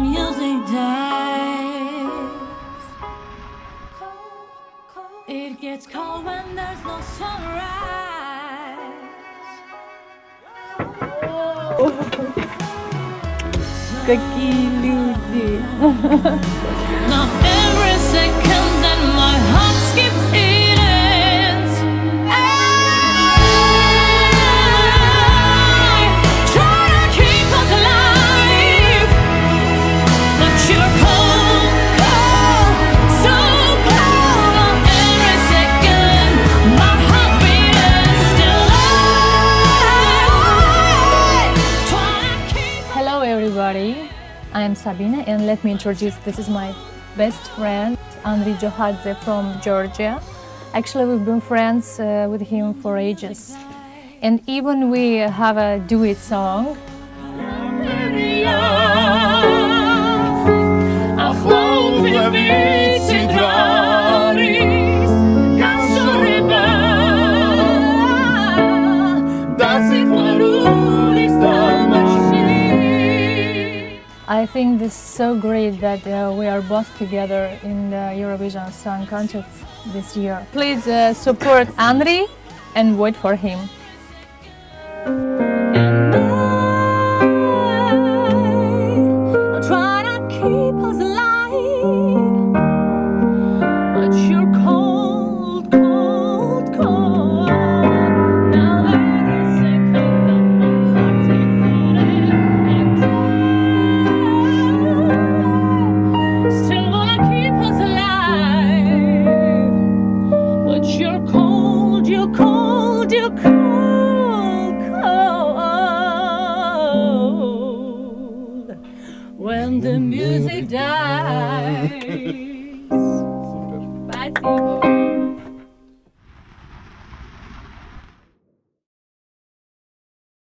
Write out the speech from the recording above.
music dies. It gets cold when there's no sunrise. Какие люди! everybody, I am Sabina and let me introduce this is my best friend Anri Jokhadze from Georgia. Actually we've been friends uh, with him for ages and even we have a duet song. I think this is so great that uh, we are both together in the Eurovision Song Contest this year. Please uh, support Anri and vote for him. Cold, you're cold, cold. When the music dies.